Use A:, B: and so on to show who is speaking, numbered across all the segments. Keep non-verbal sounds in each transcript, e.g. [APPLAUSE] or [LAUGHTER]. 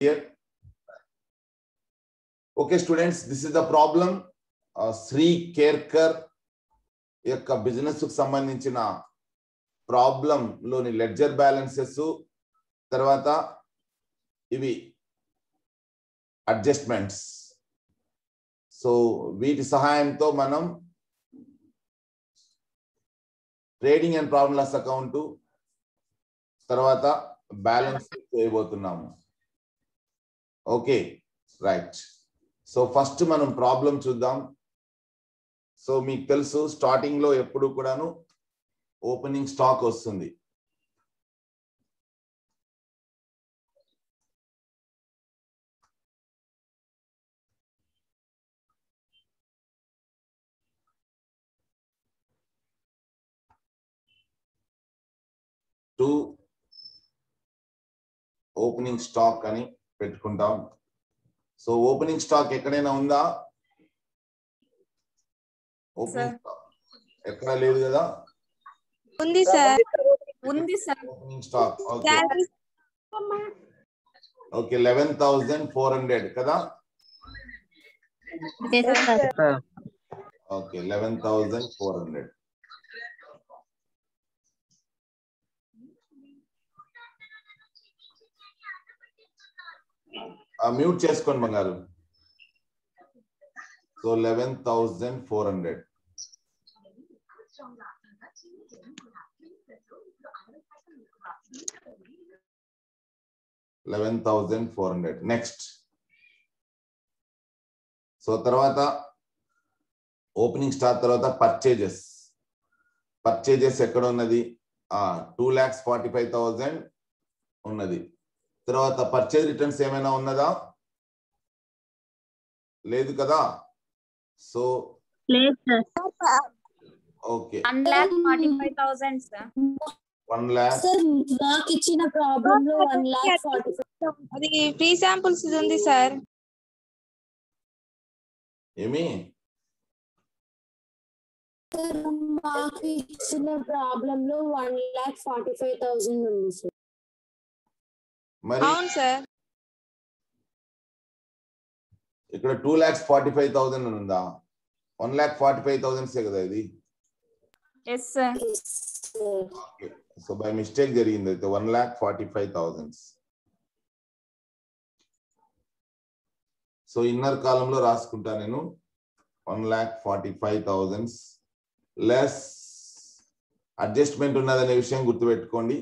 A: Here. Okay, students, this is the problem. Uh, Shri Kerkar యొక్క బిజినెస్కు సంబంధించిన problem లోని లెడ్జర్ బ్యాలెన్సెస్ తర్వాత ఇవి అడ్జస్ట్మెంట్స్ సో వీటి సహాయంతో మనం trading and problem loss account తర్వాత బ్యాలెన్స్ చేయబోతున్నాము ఓకే రైట్ సో ఫస్ట్ మనం ప్రాబ్లం చూద్దాం. సో మీకు తెలుసు స్టార్టింగ్లో ఎప్పుడు కూడాను ఓపెనింగ్ స్టాక్ వస్తుంది. టూ ఓపెనింగ్ స్టాక్ అని పెట్టుకుంటాం. సో ఓపెనింగ్ స్టాక్ ఎక్కడైనా ఉందా? ఓపెనింగ్ స్టాక్ ఎక్కడ లేదు కదా?
B: ఉంది సార్
C: ఉంది sir
A: opening stock okay. Okay eleven thousand four hundred కదా? Okay eleven thousand four hundred. Mute చేసుకోండి బంగారు. So eleven thousand four hundred eleven thousand four hundred next so తర్వాత ఓపెనింగ్ స్టార్ తర్వాత పర్చేజెస్ పర్చేజెస్ ఎక్కడ ఉన్నది? Two lakhs forty five thousand ఉన్నది. తర్వాత purchase returns ఏమైనా ఉన్నదా? లేదు కదా? So okay.
C: వన్ సార్
D: నాకు ఇచ్చిన ప్రాబ్లమ్లో వన్ లాక్ ఫార్టీ
B: అది ఫ్రీ శాంపుల్స్ ఇది ఉంది సార్
A: ఏమి?
D: సార్ మాకు ఇచ్చిన ప్రాబ్లమ్లో one lakh forty five thousand ఉంది సార్
A: మరి
B: అవును సార్.
A: ఇక్కడ two lakhs forty five thousand ఉందా? One lakh forty five thousands కదా ఇది? సో బై మిస్టేక్ జరిగింది అయితే one lakh forty five thousands so inner కాలంలో రాసుకుంటా నేను. One lakh forty five thousands less adjustment ఉన్నదనే విషయం గుర్తుపెట్టుకోండి.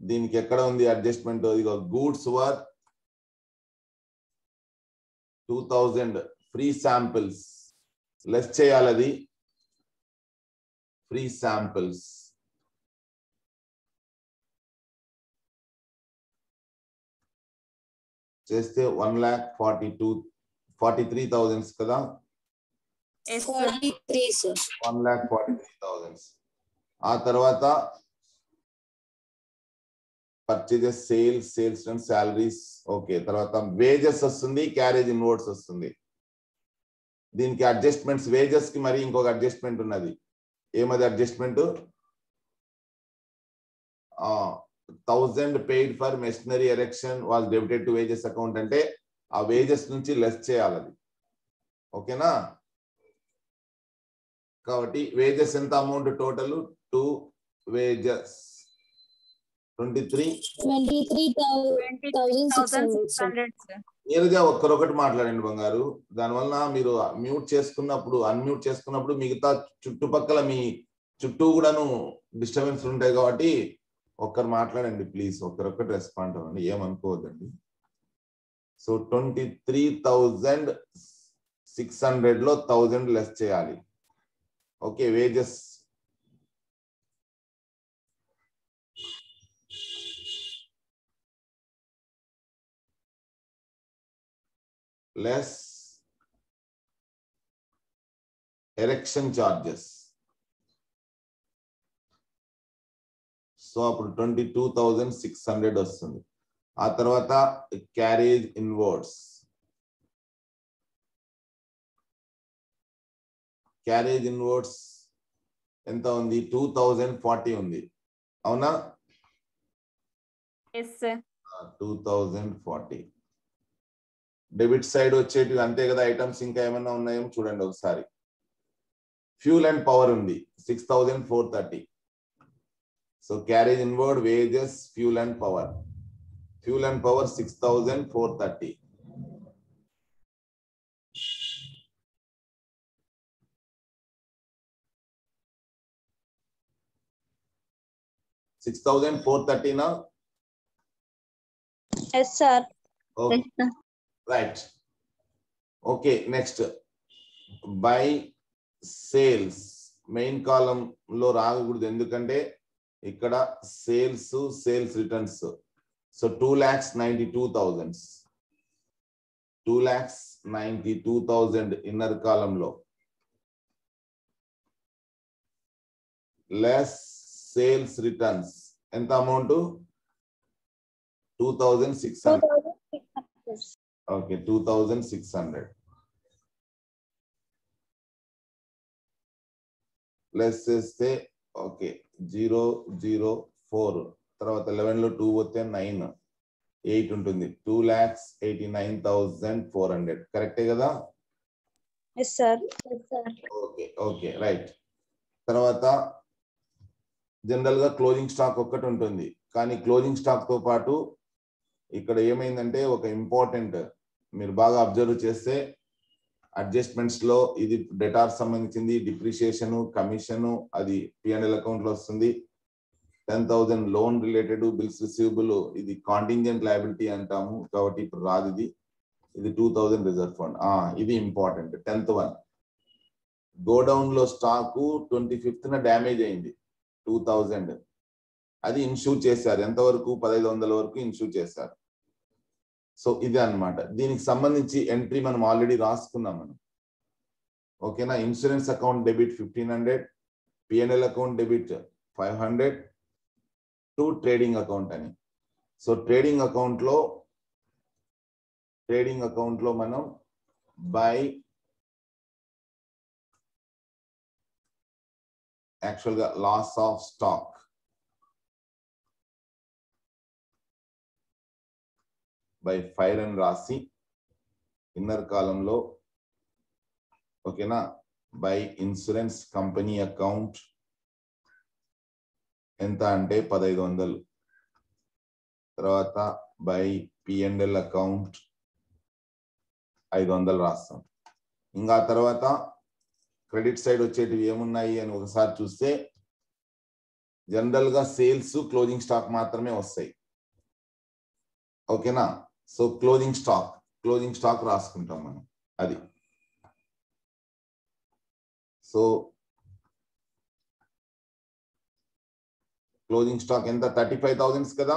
A: దీనికి ఎక్కడ ఉంది అడ్జస్ట్మెంట్? ఇదిగో goods worth two thousand free samples. Less చేయాలి అది. Free samples. చేస్తే one lakh forty two forty three thousands కదా one lakh forty three thousands. ఆ తర్వాత purchases sales sales and salaries okay తర్వాత వేజెస్ వస్తుంది క్యారేజ్ ఇన్వర్డ్స్ వస్తుంది. దీనికి అడ్జస్ట్మెంట్స్ వేజెస్కి మరి ఇంకొక అడ్జస్ట్మెంట్ ఉన్నది. ఏమది adjustment thousand paid for machinery erection was debited to wages account అంటే ఆ వేజెస్ నుంచి లెస్ చేయాలి అది ఓకేనా? కాబట్టి వేజెస్ ఎంత అమౌంట్ టోటల్ టూ వేజెస్ నేరుగా ఒక్కరొకటి మాట్లాడండి బంగారు. దానివల్ల మీరు మ్యూట్ చేసుకున్నప్పుడు అన్మ్యూట్ చేసుకున్నప్పుడు మిగతా చుట్టుపక్కల మీ చుట్టూ కూడాను డిస్టర్బెన్స్ ఉంటాయి కాబట్టి ఒక్కరు మాట్లాడండి ప్లీజ్ ఒక్కరొక్కటి రెస్పాండ్ అవ్వండి. ఏమనుకోవద్దండి. So twenty three thousand six హండ్రెడ్లో థౌజండ్ లెస్ చేయాలి. Okay wages less erection charges so అప్పుడు twenty two thousand six hundred వస్తుంది. ఆ తర్వాత క్యారేజ్ ఇన్వర్డ్స్ క్యారేజ్ ఇన్వర్డ్స్ ఎంత ఉంది? టూ థౌజండ్ ఫార్టీ ఉంది. అవునా? Two thousand forty debit side వచ్చేటివి అంతే కదా ఐటమ్స్ ఇంకా ఏమైనా ఉన్నాయేమో చూడండి ఒకసారి. ఫ్యూల్ అండ్ పవర్ ఉంది six thousand four thirty. So carriage inward wages fuel and power. Fuel and power six thousand four thirty. Six thousand four థర్టీనా
B: yes sir
A: right okay next by sales main column లో రాకూడదు ఎందుకంటే ఇక్కడ sales sales returns so two lakhs ninety two thousands two lakhs ninety two thousand inner కాలంలో less sales returns ఎంత amount two thousand six hundred okay two thousand six hundred plus చేస్తే okay zero zero four. తర్వాత లెవెన్లో two పోతే nine eight ఉంటుంది. Two lakhs eighty nine thousand four hundred కరెక్టే కదా? Okay okay right తర్వాత జనరల్గా క్లోజింగ్ స్టాక్ ఒక్కటి ఉంటుంది. కానీ క్లోజింగ్ స్టాక్తో పాటు ఇక్కడ ఏమైందంటే ఒక ఇంపార్టెంట్ మీరు బాగా అబ్జర్వ్ చేస్తే అడ్జస్ట్మెంట్స్లో ఇది డెటార్ సంబంధించింది డిప్రిషియేషన్ కమిషన్ అది పిఎన్ఎల్ అకౌంట్లో వస్తుంది. Ten thousand loan related bills receivable ఇది కాంటింజెంట్ లయబిలిటీ అంటాము కాబట్టి ఇప్పుడు రాదు ఇది. ఇది టూ థౌజండ్ రిజర్వ్ ఫండ్ ఇది ఇంపార్టెంట్ టెన్త్ వన్ గోడౌన్లో స్టాక్ ట్వంటీ ఫిఫ్త్ న డ్యామేజ్ అయింది. టూ థౌజండ్ అది ఇన్షూర్ చేశారు. ఎంతవరకు పదహైదు వందల వరకు ఇన్ష్యూ చేశారు. సో ఇదే అన్నమాట. దీనికి సంబంధించి ఎంట్రీ మనం ఆల్రెడీ రాసుకున్నాం మనం. ఓకేనా? Insurance account debit fifteen hundred PNL account debit five hundred to trading account అని. సో ట్రేడింగ్ అకౌంట్లో ట్రేడింగ్ అకౌంట్లో మనం బై యాక్చువల్గా loss of stock by fire అని రాసి ఇన్నర్ కాలంలో ఓకేనా బై ఇన్సూరెన్స్ కంపెనీ అకౌంట్ ఎంత అంటే పదహైదు వందలు. తర్వాత బై పిఎండ్ఎల్ అకౌంట్ ఐదు వందలు రాస్తాం. ఇంకా తర్వాత క్రెడిట్ సైడ్ వచ్చేటివి ఏమున్నాయి అని ఒకసారి చూస్తే జనరల్గా సేల్స్ క్లోజింగ్ స్టాక్ మాత్రమే వస్తాయి. ఓకేనా so closing stock closing stock రాసుకుంటాం మనం. అది. సో క్లోజింగ్ స్టాక్ ఎంత? థర్టీ ఫైవ్ థౌసండ్స్ కదా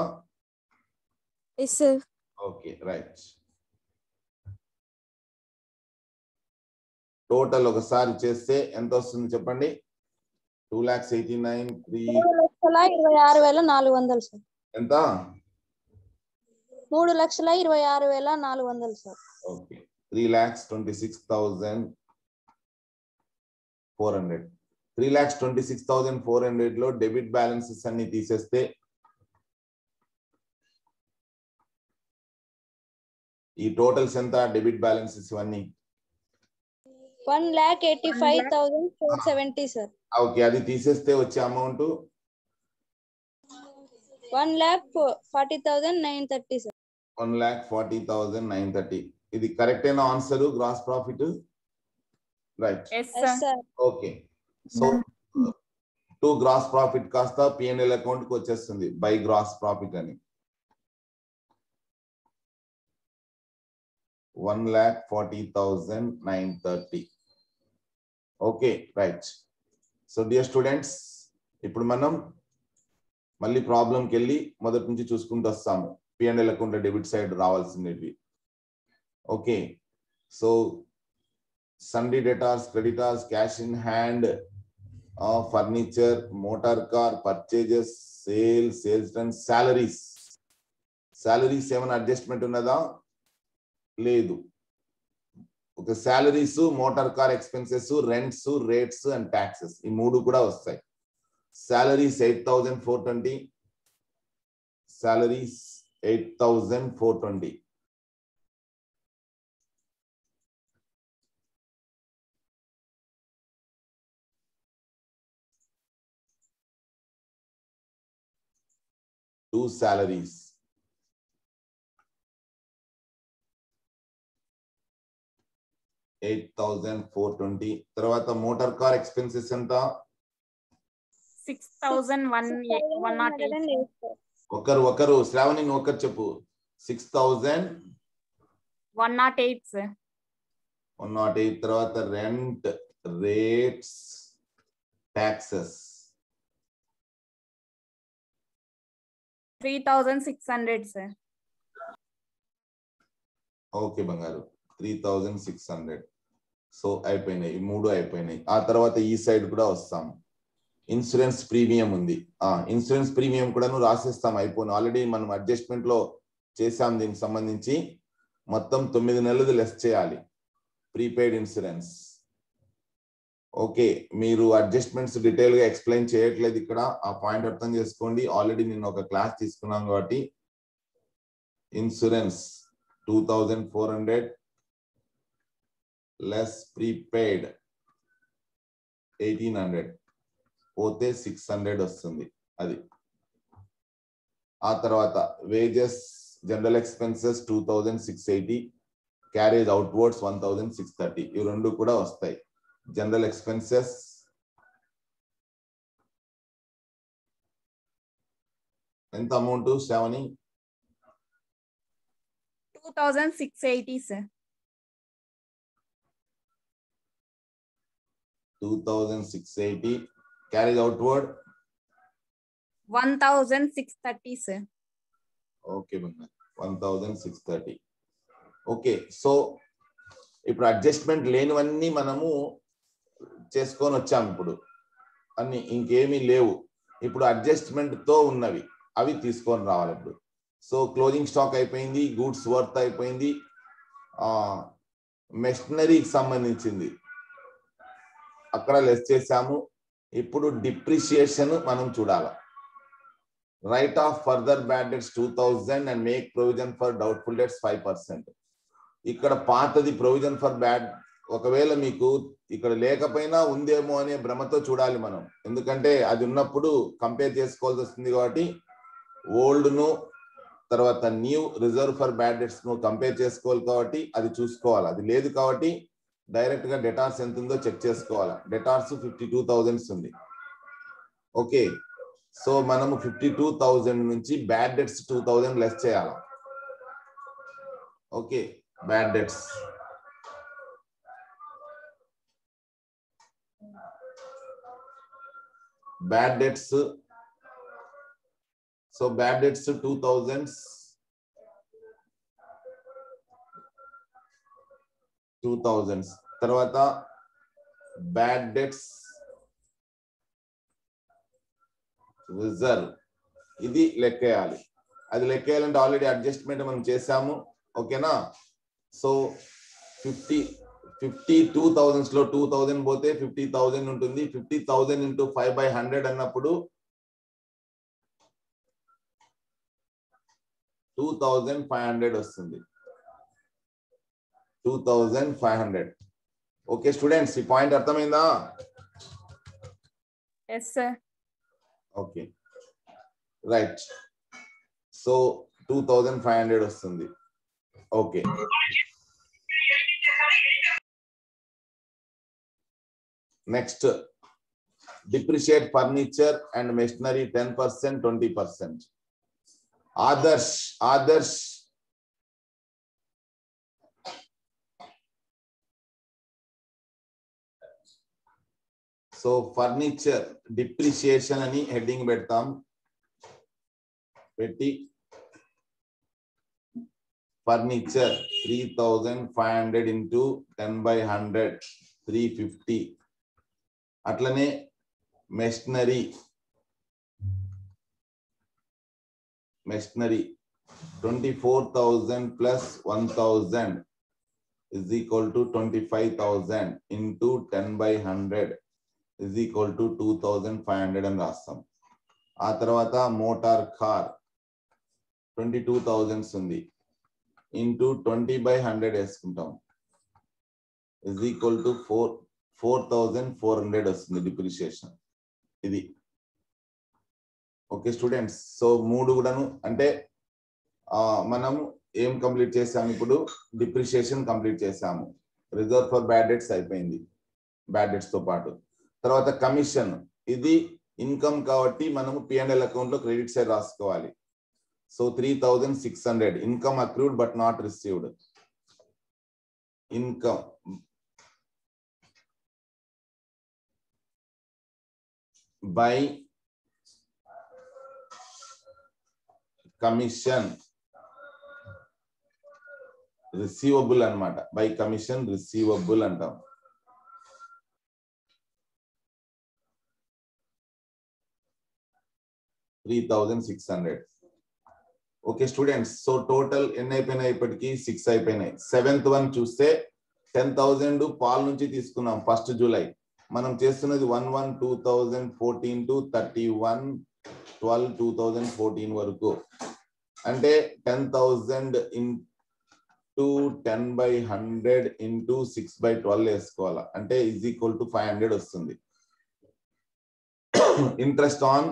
A: ఓకే రైట్ టోటల్ ఒకసారి చేస్తే ఎంత వస్తుంది చెప్పండి? Two lakhs eighty nine three
B: ఇరవై ఆరు వేల నాలుగు వందలు
A: ఎంత?
B: మూడు లక్షల ఇరవై ఆరు వేల నాలుగు వందలు sir.
A: Okay. Three lakhs twenty six thousand four hundred. Three lakhs twenty six thousand four హండ్రెడ్లో డెబిట్ బ్యాలెన్సెస్ అన్ని తీసేస్తే ఈ టోటల్స్ ఎంత? డెబిట్ బ్యాలెన్సెస్ ఇవన్నీ?
B: One lakh eighty five thousand four seventy sir.
A: Okay. అది తీసేస్తే వచ్చే amount?
B: One lakh forty thousand nine thirty sir.
A: One lakh forty thousand nine thirty. ఇది కరెక్ట్ అయిన answer gross profit? Right. Okay. So to gross profit కాస్త PNL అకౌంట్కి వచ్చేస్తుంది by gross profit అని. One lakh forty thousand nine thirty. Okay right. So dear students ఇప్పుడు మనం మళ్ళీ ప్రాబ్లంకి వెళ్ళి మొదటి నుంచి చూసుకుంటూ వస్తాము. PNL account debit side రావాల్సినవి. Okay so sundry debtors, creditors cash in hand furniture motor car purchases sale sales and salaries salaries ఏమైనా అడ్జస్ట్మెంట్ ఉన్నదా? లేదు. ఒక salaries motor car expenses rents rates and taxes ఈ మూడు కూడా వస్తాయి. Salaries eight thousand four twenty salaries eight thousand four twenty. To salaries eight thousand four twenty. తర్వాత motor car expenses ఎంత?
C: Six thousand one one nought eight.
A: ఒకరు ఒకరు శ్రావణి నువ్వు ఒకరు చెప్పు. Six thousand
C: one nought eight sir
A: one nought eight తర్వాత rent rates taxes
C: three thousand six hundred sir
A: okay బంగారు three thousand six hundred so అయిపోయినాయి. ఈ మూడు అయిపోయినాయి. ఆ తర్వాత ఈ సైడ్ కూడా వస్తాం. ఇన్సూరెన్స్ ప్రీమియం ఉంది. ఆ ఇన్సూరెన్స్ ప్రీమియం కూడా రాసేస్తాం అయిపోయింది ఆల్రెడీ మనం అడ్జస్ట్మెంట్లో చేసాం దీనికి సంబంధించి. మొత్తం తొమ్మిది నెలలు లెస్ చేయాలి. ప్రీపెయిడ్ ఇన్సూరెన్స్ ఓకే మీరు అడ్జస్ట్మెంట్స్ డీటెయిల్గా ఎక్స్ప్లెయిన్ చేయట్లేదు ఇక్కడ. ఆ పాయింట్ అర్థం చేసుకోండి. ఆల్రెడీ నేను ఒక క్లాస్ తీసుకున్నాను కాబట్టి. Insurance two thousand four hundred less prepaid eighteen hundred పోతే సిక్స్ హండ్రెడ్ వస్తుంది అది. ఆ తర్వాత wages general expenses two thousand six eighty carriage outwards one thousand six thirty. ఇవి రెండు కూడా వస్తాయి. జనరల్ ఎక్స్పెన్సెస్ ఎంత amount Shravani?
C: Two thousand six eighty sir.
A: Two thousand six eighty
C: sir
A: okay one thousand six thirty okay so ఇప్పుడు adjustment లేనివన్నీ మనము చేసుకొని వచ్చాము ఇప్పుడు. అన్ని ఇంకేమీ లేవు. ఇప్పుడు అడ్జస్ట్మెంట్తో ఉన్నవి. అవి తీసుకొని రావాలి ఇప్పుడు. సో క్లోజింగ్ స్టాక్ అయిపోయింది గూడ్స్ వర్త్ అయిపోయింది. మెషినరీకి సంబంధించింది. అక్కడ లెస్ చేసాము ఇప్పుడు డిప్రిషియేషన్ మనం చూడాలి. Write off further bad debts two thousand and make provision for doubtful debts five percent ఇక్కడ పాతది ప్రొవిజన్ ఫర్ బ్యాడ్ ఒకవేళ మీకు ఇక్కడ లేకపోయినా ఉందేమో అనే భ్రమతో చూడాలి మనం. ఎందుకంటే అది ఉన్నప్పుడు కంపేర్ చేసుకోవాల్సి వస్తుంది కాబట్టి ఓల్డ్ను తర్వాత న్యూ రిజర్వ్ ఫర్ బ్యాడ్ డెట్స్ను కంపేర్ చేసుకోవాలి కాబట్టి అది చూసుకోవాలి. అది లేదు కాబట్టి డైరెక్ట్గా డెటార్స్ ఎంత ఉందో చెక్ చేసుకోవాలి. డెటార్స్ ఫిఫ్టీ టూ థౌజండ్స్ ఉంది. ఓకే. సో మనము ఫిఫ్టీ టూ థౌజండ్ నుంచి bad debts two thousand less చేయాలి. Okay. Bad debts. Bad debts. So bad debts two thousands two thousands తర్వాత బ్యాడ్ డెట్స్. రిజర్వ్. ఇది లెక్కేయాలి. అది లెక్కేయాలంటే ఆల్రెడీ అడ్జస్ట్మెంట్ మనం చేసాము ఓకేనా? సో ఫిఫ్టీ ఫిఫ్టీ టూ థౌజండ్స్లో టూ థౌజండ్ పోతే ఫిఫ్టీ థౌజండ్ ఉంటుంది. Fifty thousand into five by hundred అన్నప్పుడు టూ థౌజండ్ ఫైవ్ హండ్రెడ్ వస్తుంది. Two thousand five hundred. Okay students ఈ పాయింట్ అర్థమైందా?
C: Yes sir
A: okay right so two thousand five hundred వస్తుంది. Okay next depreciate furniture and machinery ten percent twenty percent Adarsh Adarsh so furniture depreciation adding furniture three thousand five hundred into ten by hundred three fifty Atla machinery machinery twenty four thousand plus one thousand is equal to twenty five thousand into ten by hundred is equal to two thousand five hundred అని రాస్తాం. ఆ తర్వాత motor car twenty two thousands ఉంది. Into twenty by hundred వేసుకుంటాం. Is equal to four four thousand four hundred వస్తుంది depreciation ఇది. Okay students so మూడు కూడాను అంటే మనం ఏం కంప్లీట్ చేసాము ఇప్పుడు? డిప్రిషియేషన్ కంప్లీట్ చేసాము. రిజర్వ్ ఫర్ బ్యాడ్ డెట్స్ అయిపోయింది. బ్యాడ్ డెట్స్తో పాటు. తర్వాత కమిషన్. ఇది ఇన్కమ్ కాబట్టి మనము పిఎన్ఎల్ అకౌంట్లో క్రెడిట్ సైడ్ రాసుకోవాలి. So three thousand six hundred. Income accrued but not received. Income. By commission. Receivable అన్నమాట. బై కమిషన్ రిసీవబుల్ అంటాం. Three thousand six hundred okay students so total ఎన్ని అయిపోయినాయి ఇప్పటికి? సిక్స్ అయిపోయినాయి. సెవెంత్ వన్ చూస్తే ten thousand Paul నుంచి తీసుకున్నాం first July మనం చేస్తున్నది one one two thousand fourteen to thirty one twelve two thousand fourteen వరకు. అంటే ten thousand into ten by hundred into six by twelve వేసుకోవాలా. అంటే is equal to five hundred వస్తుంది. [COUGHS] Interest on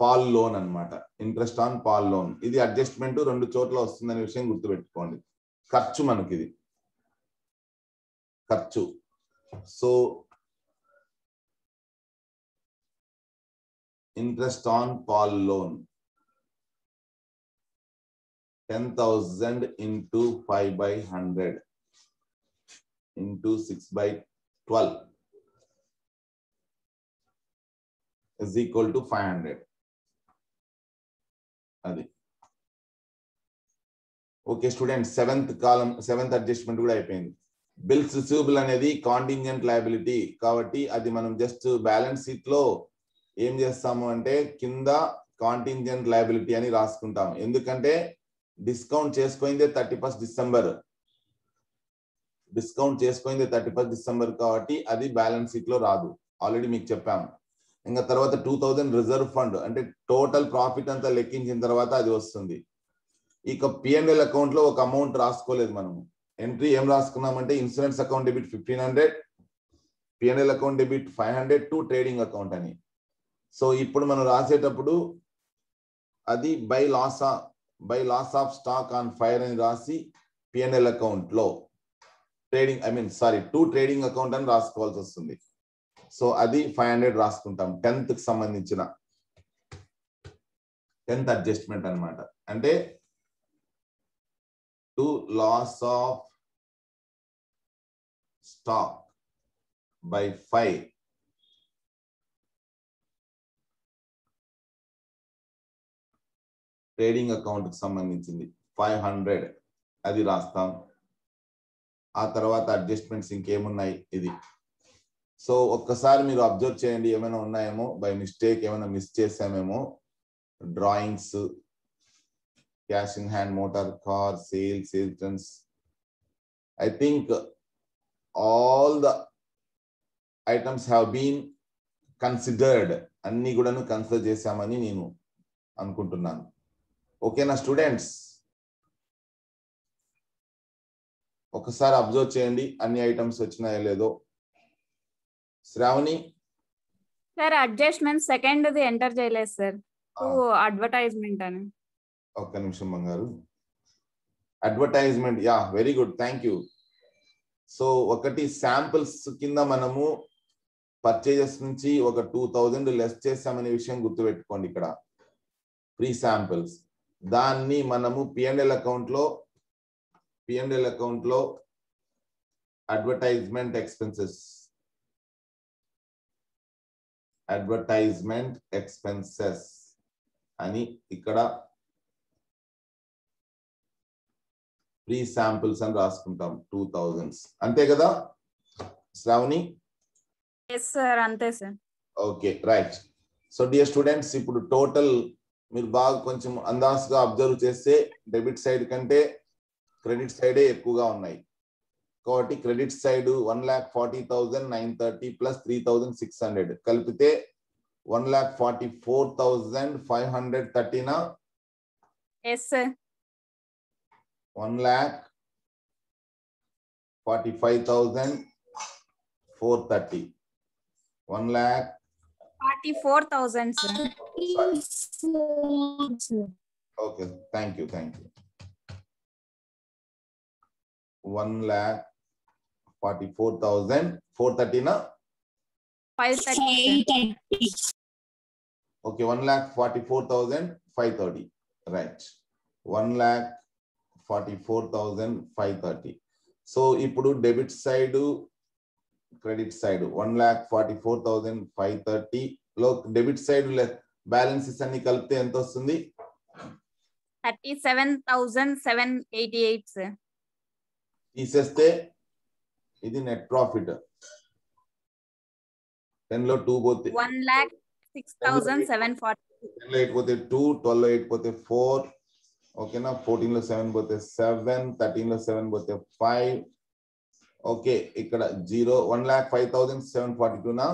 A: Paul loan అన్నమాట. Interest on Pal loan. ఇది adjustment రెండు చోట్ల వస్తుందనే విషయం గుర్తుపెట్టుకోండి. ఖర్చు మనకి ఇది ఖర్చు. So interest on Pal loan. Ten thousand into five by hundred into six by twelve. Equal to five hundred. అది. ఓకే స్టూడెంట్ సెవెంత్ కాలం సెవెంత్ అడ్జస్ట్మెంట్ కూడా అయిపోయింది. బిల్స్ రిసీవబుల్ అనేది కాంటింజెంట్ లయబిలిటీ కాబట్టి అది మనం జస్ట్ బ్యాలెన్స్ షీట్లో ఏం చేస్తాము అంటే కింద కాంటింజెంట్ లయబిలిటీ అని రాసుకుంటాం ఎందుకంటే డిస్కౌంట్ చేసుకోయిందే థర్టీ ఫస్ట్ డిసెంబర్ డిస్కౌంట్ చేసుకోయిందే థర్టీ ఫస్ట్ డిసెంబర్ కాబట్టి అది బ్యాలెన్స్ షీట్లో రాదు. ఆల్రెడీ మీకు చెప్పాము. ఇంకా తర్వాత టూ థౌజండ్ రిజర్వ్ ఫండ్ అంటే టోటల్ ప్రాఫిట్ అంతా లెక్కించిన తర్వాత అది వస్తుంది. ఇక పిఎన్ఎల్ అకౌంట్లో ఒక అమౌంట్ రాసుకోలేదు మనము. ఎంట్రీ ఏం రాసుకున్నామంటే insurance account debit fifteen hundred PNL account debit five hundred to trading account అని. సో ఇప్పుడు మనం రాసేటప్పుడు అది by loss by loss of stock on fire అని రాసి పిఎన్ఎల్ అకౌంట్లో trading I mean sorry to trading account అని రాసుకోవాల్సి వస్తుంది. సో అది ఫైవ్ హండ్రెడ్ రాసుకుంటాం టెన్త్కి సంబంధించిన. టెన్త్ అడ్జస్ట్మెంట్ అన్నమాట. అంటే to loss of stock by five trading అకౌంట్కి సంబంధించింది ఫైవ్ హండ్రెడ్ అది రాస్తాం. ఆ తర్వాత అడ్జస్ట్మెంట్స్ ఇంకేమున్నాయి? ఇది. సో ఒక్కసారి మీరు అబ్జర్వ్ చేయండి ఏమైనా ఉన్నాయేమో? బై మిస్టేక్ ఏమైనా miss చేసామేమో drawings cash in hand motor car sale sale turns I think all the items have been considered అన్ని కూడాను కన్సిడర్ చేశామని నేను అనుకుంటున్నాను. ఓకేనా స్టూడెంట్స్ ఒకసారి అబ్జర్వ్ చేయండి అన్ని ఐటమ్స్ వచ్చినాయో లేదో. Sravani?
C: Sir adjustment second enter చేయలేదు సార్ అడ్వర్టైజ్మెంట్ అని.
A: ఒక్క నిమిషం బంగారు. Advertisement yeah very good thank you so ఒకటి శాంపిల్స్ కింద మనము పర్చేజెస్ నుంచి ఒక టూ థౌజండ్ లెస్ చేసామనే విషయం గుర్తుపెట్టుకోండి ఇక్కడ. ఫ్రీ శాంపిల్స్ దాన్ని మనము పిఎన్ఎల్ అకౌంట్లో పిఎన్ఎల్ అకౌంట్లో అడ్వర్టైజ్మెంట్ ఎక్స్పెన్సెస్ అడ్వర్టైజ్మెంట్ ఎక్స్పెన్సెస్ అని ఇక్కడ ఫ్రీ శాంపిల్స్ అని రాసుకుంటాం టూ థౌజండ్స్ అంతే కదా? శ్రావణి?
C: అంతే sir
A: okay right so dear students ఇప్పుడు టోటల్ మీరు బాగా కొంచెం అందాజుగా అబ్జర్వ్ చేస్తే డెబిట్ సైడ్ కంటే క్రెడిట్ సైడే ఎక్కువగా ఉన్నాయి. కాబట్టి credit side one lakh forty thousand nine thirty plus three thousand six hundred. కలిపితే one lakh forty four thousand five hundred థర్టీనా?
C: Yes sir
A: one lakh forty five thousand four thirty. One lakh
C: forty four thousand sir
A: okay thank you thank you one lakh forty four thousand four థర్టీనా okay one lakh forty four thousand five thirty right one lakh forty four thousand five thirty so ఇప్పుడు debit side credit side one lakh forty four thousand five thirty లో debit side balances అన్ని కలిపితే ఎంత వస్తుంది
C: thirty seven thousand seven eighty eight
A: తీసేస్తే ఇది net profit టెన్లో two పోతే
C: one lakh six thousand seven forty
A: టెన్లో ఎయిట్ పోతే టూ ట్వెల్వ్లో ఎయిట్ పోతే ఫోర్ ఓకేనా ఫోర్టీన్లో సెవెన్ పోతే సెవెన్ థర్టీన్లో సెవెన్ పోతే ఫైవ్ ఓకే ఇక్కడ zero one lakh five thousand seven forty two నా?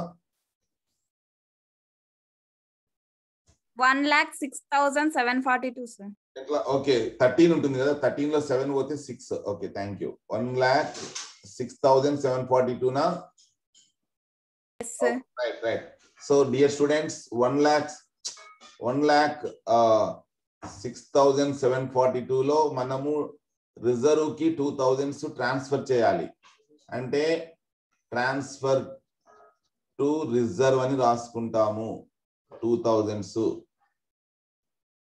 C: One lakh six thousand seven forty two sir
A: ఎట్లా? ఓకే థర్టీన్ ఉంటుంది కదా థర్టీన్లో సెవెన్ పోతే six. Okay thank you. One lakh six thousand seven forty two నా right right so dear students one lakh one lakh six thousand seven forty లో మనము రిజర్వ్కి two thousands transfer చేయాలి అంటే ట్రాన్స్ఫర్ టు రిజర్వ్ అని రాసుకుంటాము two thousands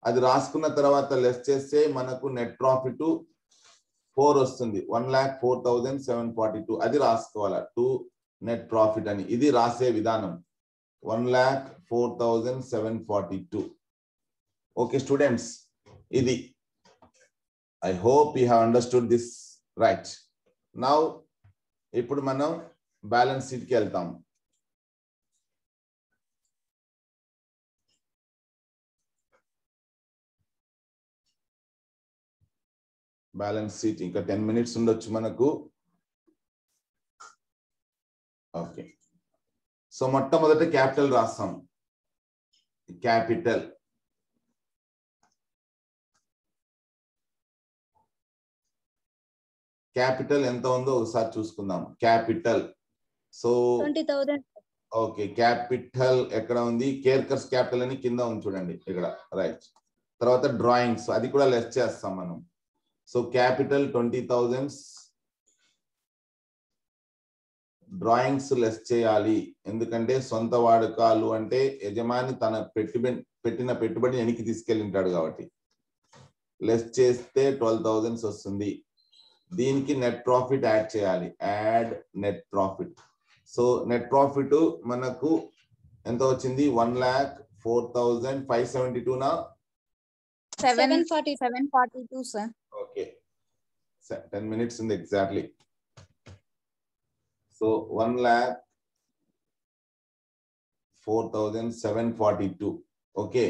A: అది రాసుకున్న తర్వాత లెస్ చేస్తే మనకు నెట్ ప్రాఫిట్ ఫోర్ వస్తుంది. One lakh four thousand seven forty two అది రాసుకోవాలా? టూ నెట్ ప్రాఫిట్ అని. ఇది రాసే విధానం. One lakh four thousand seven forty two okay students ఇది. I hope you have understood this right now ఇప్పుడు మనం బ్యాలెన్స్ షీట్కి వెళ్తాం. బ్యాలెన్స్ షీట్ ఇంకా టెన్ మినిట్స్ ఉండొచ్చు మనకు. ఓకే సో మొట్టమొదట క్యాపిటల్ రాస్తాం. క్యాపిటల్ క్యాపిటల్ ఎంత ఉందో ఒకసారి చూసుకుందాం. క్యాపిటల్ సో ఓకే క్యాపిటల్ ఎక్కడ ఉంది? కేర్కర్స్ క్యాపిటల్ అని కింద ఉంది చూడండి ఇక్కడ. రైట్ తర్వాత డ్రాయింగ్స్ అది కూడా లెస్ చేస్తాం మనం. So capital twenty thousands drawings less చేయాలి ఎందుకంటే సొంత వాడకాలు అంటే యజమాని తన పెట్టుబడి పెట్టిన పెట్టుబడి వెనక్కి తీసుకెళ్ళింటాడు కాబట్టి లెస్ చేస్తే ట్వెల్వ్ థౌజండ్స్ వస్తుంది దీనికి నెట్ ప్రాఫిట్ యాడ్ చేయాలి add net profit so net profit మనకు ఎంత వచ్చింది one lakh four thousand five seventy టూనా
C: seven
B: seven forty
C: seven forty two sir
A: ten minutes ఉంది exactly so one lakh four thousand seven forty two okay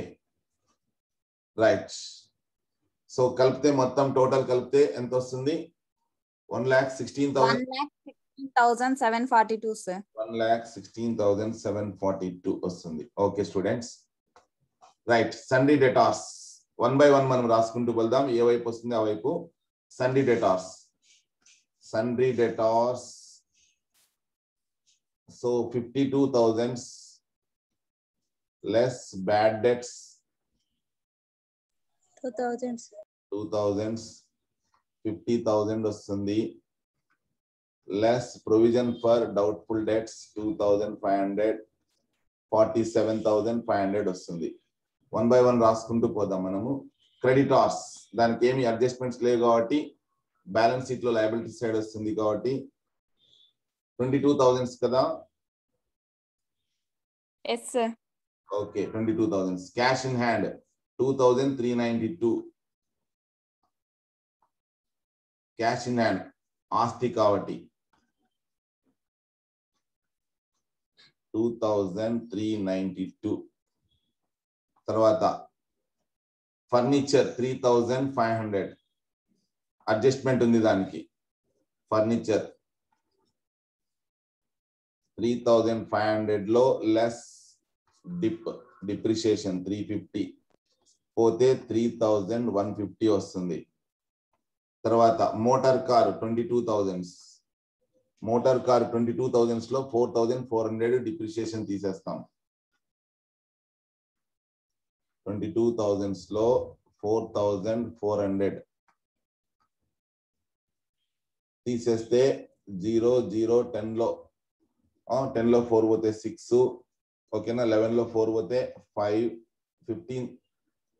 A: right so కలిపితే మొత్తం total కలిపితే ఎంత వస్తుంది? One lakh sixteen
C: one lakh sixteen
A: thousand seven forty two వస్తుంది. Okay students right sundry debtors one by one మనం రాసుకుంటూ వెళ్దాం. ఏ వైపు వస్తుంది? ఆ వైపు. Sundry debtors sundry debtors so fifty two thousands less bad debts
B: two thousand
A: two thousands fifty thousand వస్తుంది. Less provision for doubtful debts two thousand five hundred forty seven thousand five hundred వస్తుంది. One by one రాసుకుంటూ పోదాం మనము. Creditors దానికి ఏమి adjustments లేవు కాబట్టి balance షీట్లో లయబిలిటీ సైడ్ వస్తుంది కాబట్టి ట్వంటీ టూ థౌజండ్స్ కదా? Okay twenty two thousands cash in hand two thousand three ninety two cash in hand ఆస్తి కాబట్టి. Two thousand three ninety two తర్వాత furniture three thousand five hundred adjustment ఉంది దానికి. Furniture three thousand five హండ్రెడ్లో less dep depreciation three fifty పోతే three thousand one fifty వస్తుంది. తర్వాత motor car twenty two thousands motor car twenty two థౌజండ్స్లో four thousand four hundred depreciation తీసేస్తాం. Twenty two థౌజండ్స్లో four thousand four hundred తీసేస్తే zero zero టెన్లో టెన్లో four పోతే six ఓకేనా? లెవెన్లో ఫోర్ పోతే ఫైవ్ ఫిఫ్టీన్.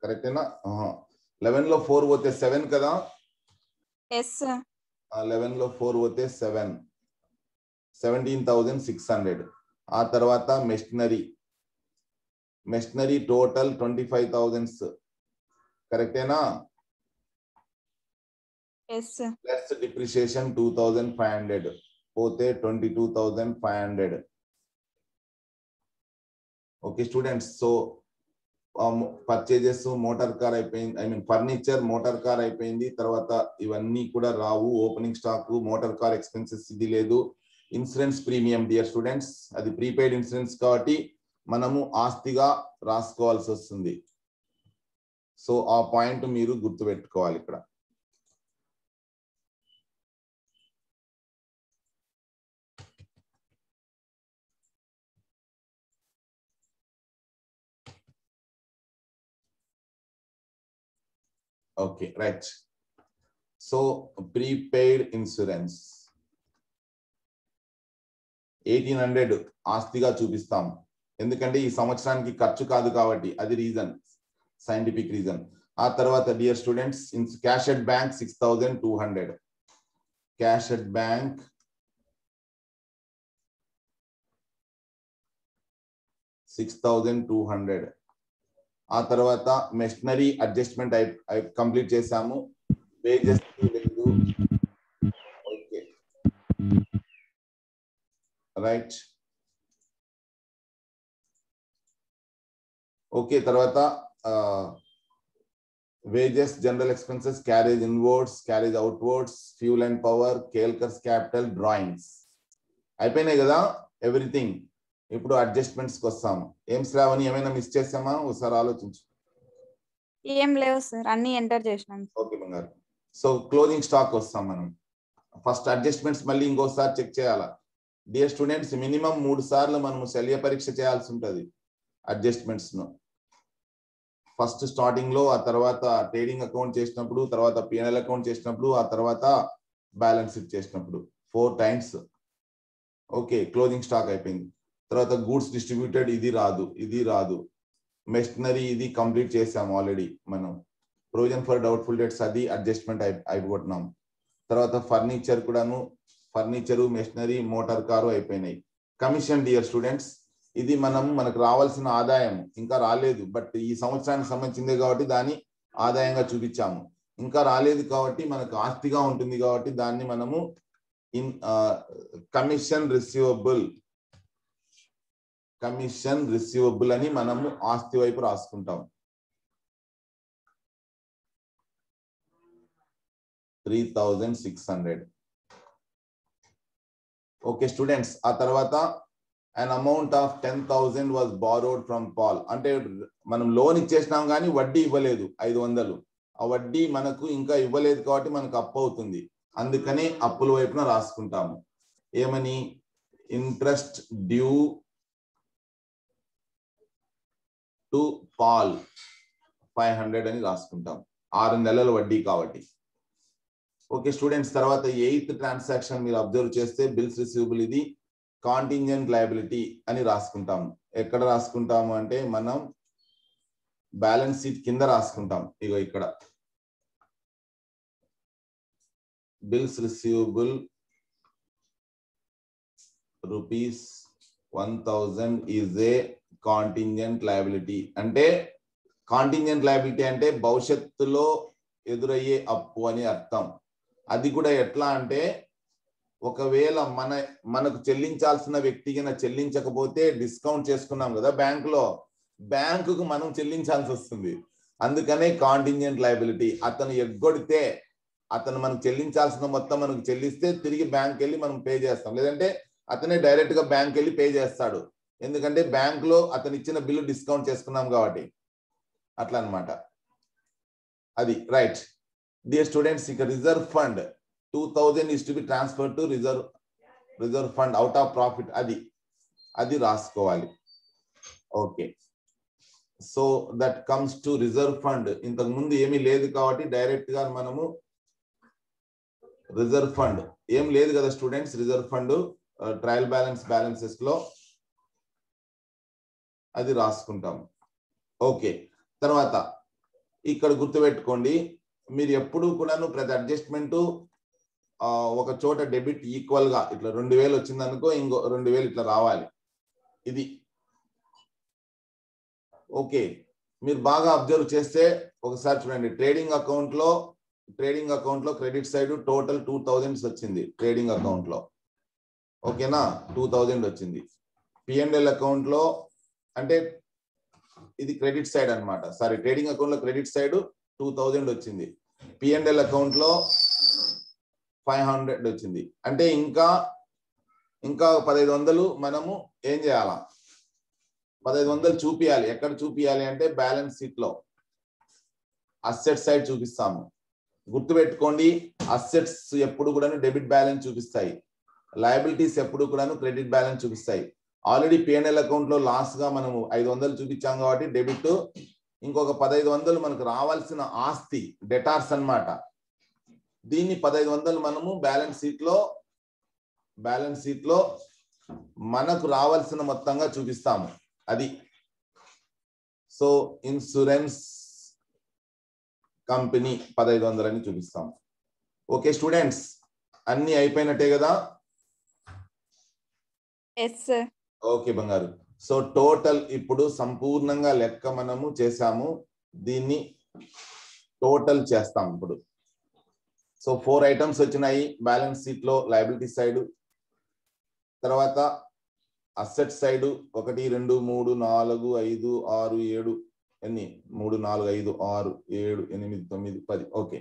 A: కరెక్టేనా? లెవెన్లో ఫోర్ పోతే సెవెన్ కదా? లెవెన్లో ఫోర్ పోతే seven. Seventeen thousand six hundred. ఆ తర్వాత machinery. Machinery total twenty five thousands కరెక్టేనా plus depreciation two thousand five hundred పోతే twenty two thousand five hundred okay students so purchases motor car అయిపోయింది I mean furniture motor car అయిపోయింది తర్వాత ఇవన్నీ కూడా రావు opening stock motor car expenses ఇది లేదు. Insurance premium dear students అది prepaid insurance కాబట్టి మనము ఆస్తిగా రాసుకోవాల్సి వస్తుంది. సో ఆ పాయింట్ మీరు గుర్తుపెట్టుకోవాలి ఇక్కడ. Okay right. So prepaid insurance. Eighteen hundred ఆస్తిగా చూపిస్తాం. ఎందుకంటే ఈ సంవత్సరానికి ఖర్చు కాదు కాబట్టి అది రీజన్ సైంటిఫిక్ రీజన్ ఆ తర్వాత dear students cash at bank six thousand two hundred cash at bank six thousand two hundred ఆ తర్వాత మెషనరీ అడ్జస్ట్మెంట్ కంప్లీట్ చేశాము. వేజెస్ లేదు. ఓకే రైట్ ఓకే తర్వాత wages general expenses carriage inwards carriage outwards fuel and power కేల్కర్స్ capital drawings అయిపోయినాయి కదా everything ఇప్పుడు అడ్జస్ట్మెంట్స్కి వస్తాము ఏం శ్రావణి ఏమైనా మిస్ చేసామా? ఒకసారి ఆలోచించు.
C: ఏం లేవు సార్ అన్ని ఎంటర్ చేసినాం.
A: ఓకే బంగారు. సో క్లోజింగ్ స్టాక్ వస్తాం మనం. ఫస్ట్ అడ్జస్ట్మెంట్స్ మళ్ళీ ఇంకోసారి చెక్ చేయాలా? డియర్ స్టూడెంట్స్ మినిమం మూడు సార్లు మనం శల్య పరీక్ష చేయాల్సి ఉంటుంది. అడ్జస్ట్మెంట్స్ను. ఫస్ట్ స్టార్టింగ్లో ఆ తర్వాత ట్రేడింగ్ అకౌంట్ చేసినప్పుడు తర్వాత పిఎన్ఎల్ అకౌంట్ చేసినప్పుడు ఆ తర్వాత బ్యాలెన్స్ షీట్ చేసినప్పుడు. Four times okay closing stock అయిపోయింది. తర్వాత గూడ్స్ డిస్ట్రిబ్యూటెడ్ ఇది రాదు ఇది రాదు. మెషినరీ ఇది కంప్లీట్ చేసాము ఆల్రెడీ మనం. ప్రొవిజన్ ఫర్ డౌట్ఫుల్ డేట్స్ అది అడ్జస్ట్మెంట్ అయి అయిపోతున్నాం. తర్వాత ఫర్నిచర్ కూడాను ఫర్నిచరు మెషినరీ మోటార్ కారు అయిపోయినాయి. కమిషన్ డియర్ స్టూడెంట్స్ ఇది మనం మనకు రావాల్సిన ఆదాయం. ఇంకా రాలేదు. బట్ ఈ సంవత్సరానికి సంబంధించిందే కాబట్టి దాన్ని ఆదాయంగా చూపించాము. ఇంకా రాలేదు కాబట్టి మనకు ఆస్తిగా ఉంటుంది కాబట్టి దాన్ని మనము in commission receivable commission receivable అని మనము ఆస్తి వైపు రాసుకుంటాం. Three thousand six hundred. Okay students ఆ తర్వాత an amount of ten thousand was borrowed from Paul అంటే మనం లోన్ ఇచ్చేసినాం కానీ వడ్డీ ఇవ్వలేదు ఐదు వందలు. ఆ వడ్డీ మనకు ఇంకా ఇవ్వలేదు కాబట్టి మనకు అప్పు అవుతుంది. అందుకనే అప్పుల వైపున రాసుకుంటాము. ఏమని? Interest due to Pal five hundred అని రాసుకుంటాం. ఆరు నెలల వడ్డీ కాబట్టి. ఓకే స్టూడెంట్స్ తర్వాత ఎయిత్ ట్రాన్సాక్షన్ మీరు అబ్జర్వ్ చేస్తే బిల్స్ రిసీవబుల్ ఇది కాంటింజెంట్ లయబిలిటీ అని రాసుకుంటాము ఎక్కడ రాసుకుంటాము అంటే మనం బ్యాలెన్స్ షీట్ కింద రాసుకుంటాం. ఇగో ఇక్కడ. Bills receivable rupees one thousand is a contingent liability అంటే కాంటింజెంట్ లయబిలిటీ అంటే భవిష్యత్తులో ఎదురయ్యే అప్పు అని అర్థం. అది కూడా ఎట్లా అంటే ఒకవేళ మన మనకు చెల్లించాల్సిన వ్యక్తికి చెల్లించకపోతే డిస్కౌంట్ చేసుకున్నాం కదా బ్యాంకులో. బ్యాంకుకు మనం చెల్లించాల్సి వస్తుంది. అందుకనే కాంటింజెంట్ లైబిలిటీ అతను ఎగ్గొడితే అతను మనకు చెల్లించాల్సిన మొత్తం మనకు చెల్లిస్తే తిరిగి బ్యాంక్ వెళ్ళి మనం పే చేస్తాం. లేదంటే అతనే డైరెక్ట్గా బ్యాంక్ వెళ్ళి పే చేస్తాడు. ఎందుకంటే బ్యాంక్లో అతను ఇచ్చిన బిల్లు డిస్కౌంట్ చేసుకున్నాం కాబట్టి. అట్లా అనమాట అది రైట్. డియర్ స్టూడెంట్స్ ఇక reserve fund. Two thousand is to be transfer to reserve reserve fund out of profit అది అది రాసుకోవాలి. Okay so that comes to reserve fund ఇంతకు ముందు ఏమీ లేదు కాబట్టి డైరెక్ట్గా మనము రిజర్వ్ ఫండ్ ఏం లేదు కదా students reserve fund trial balance బ్యాలెన్సెస్లో అది రాసుకుంటాం. ఓకే తర్వాత ఇక్కడ గుర్తుపెట్టుకోండి. మీరు ఎప్పుడు కూడాను ప్రతి అడ్జస్ట్మెంట్ ఒక చోట డెబిట్ ఈక్వల్గా ఇట్లా రెండు వేలు వచ్చింది అనుకో ఇంకో రెండు వేలు ఇట్లా రావాలి. ఇది. ఓకే. మీరు బాగా అబ్జర్వ్ చేస్తే ఒకసారి చూడండి. ట్రేడింగ్ అకౌంట్లో ట్రేడింగ్ అకౌంట్లో credit side total two thousands వచ్చింది ట్రేడింగ్ అకౌంట్లో. ఓకేనా? టూ థౌజండ్ వచ్చింది. పిఎన్ఎల్ అకౌంట్లో అంటే ఇది క్రెడిట్ సైడ్ అన్నమాట. సారీ ట్రేడింగ్ అకౌంట్లో క్రెడిట్ సైడ్ టూ థౌజండ్ వచ్చింది. పిఎన్ఎల్ అకౌంట్లో ఫైవ్ హండ్రెడ్ వచ్చింది. అంటే ఇంకా ఇంకా పదహైదు వందలు మనము ఏం చేయాలా? పదహైదు వందలు చూపియాలి. ఎక్కడ చూపియాలి అంటే బ్యాలెన్స్ షీట్లో. అసెట్ సైడ్ చూపిస్తాము. గుర్తుపెట్టుకోండి అసెట్స్ ఎప్పుడు కూడా డెబిట్ బ్యాలెన్స్ చూపిస్తాయి. లయబిలిటీస్ ఎప్పుడు కూడాను క్రెడిట్ బ్యాలెన్స్ చూపిస్తాయి. ఆల్రెడీ పిఎన్ఎల్ అకౌంట్లో లాస్గా మనము ఐదు వందలు చూపించాం కాబట్టి డెబిట్. ఇంకొక పదహైదు వందలు మనకు రావాల్సిన ఆస్తి డెటార్స్ అన్నమాట. దీన్ని పదహైదు వందలు మనము బ్యాలెన్స్ షీట్లో బ్యాలెన్స్ షీట్లో మనకు రావాల్సిన మొత్తంగా చూపిస్తాము. అది. సో ఇన్సూరెన్స్ కంపెనీ పదహైదు వందలని చూపిస్తాము. ఓకే స్టూడెంట్స్ అన్ని అయిపోయినట్టే కదా? ఓకే బంగారు. సో టోటల్ ఇప్పుడు సంపూర్ణంగా లెక్క మనము చేసాము దీన్ని టోటల్ చేస్తాం ఇప్పుడు. సో ఫోర్ ఐటమ్స్ వచ్చినాయి. బ్యాలెన్స్ షీట్లో లయబిలిటీ సైడ్ తర్వాత అసెట్ సైడ్ ఒకటి రెండు మూడు నాలుగు ఐదు ఆరు ఏడు ఎన్ని? మూడు నాలుగు ఐదు ఆరు ఏడు ఎనిమిది తొమ్మిది పది. ఓకే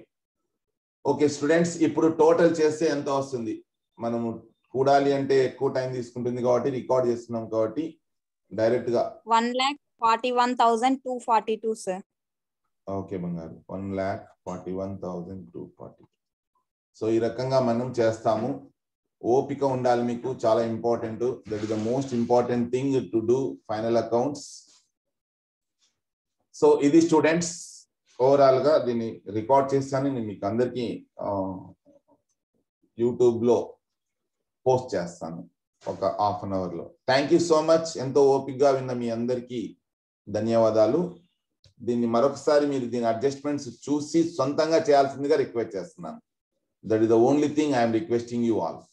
A: ఓకే స్టూడెంట్స్ ఇప్పుడు టోటల్ చేస్తే ఎంత వస్తుంది? మనము కూడాలి అంటే ఎక్కువ టైం తీసుకుంటుంది కాబట్టి రికార్డ్ చేస్తున్నాం కాబట్టి డైరెక్ట్గా
C: one lakh forty one thousand two forty two sir
A: okay బంగారు. One lakh forty one thousand two forty so ఈ రకంగా మనం చేస్తాము. ఓపిక ఉండాలి మీకు చాలా important that is the most important thing to do final accounts so ఇది స్టూడెంట్స్ ఓవరాల్గా దీన్ని రికార్డ్ చేస్తాను. నేను మీకు అందరికీ యూట్యూబ్లో పోస్ట్ చేస్తాను ఒక హాఫ్ అన్ అవర్లో. థ్యాంక్ యూ సో మచ్ ఎంతో ఓపికగా విన్న మీ అందరికీ ధన్యవాదాలు. దీన్ని మరొకసారి మీరు దీని అడ్జస్ట్మెంట్స్ చూసి సొంతంగా చేయాల్సిందిగా రిక్వెస్ట్ చేస్తున్నాను. That is the only thing I am requesting you all.